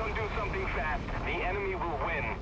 don't do something fast, the enemy will win.